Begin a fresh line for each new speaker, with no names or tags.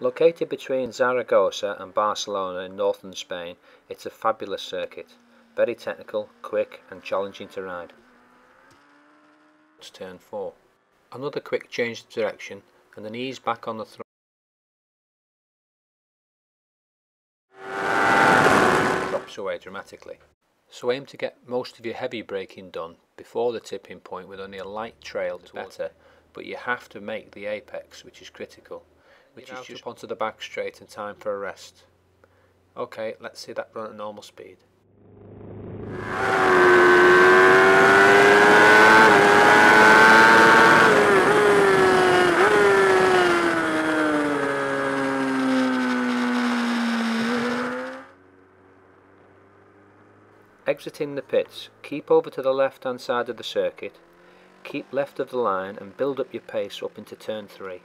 Located between Zaragoza and Barcelona in northern Spain, it's a fabulous circuit. Very technical, quick and challenging to ride. It's turn 4. Another quick change of direction and then ease back on the throttle. Drops away dramatically. So aim to get most of your heavy braking done before the tipping point with only a light trail to better, but you have to make the apex, which is critical which is just onto the back straight in time for a rest. Okay, let's see that run at normal speed. Exiting the pits, keep over to the left hand side of the circuit, keep left of the line and build up your pace up into turn 3.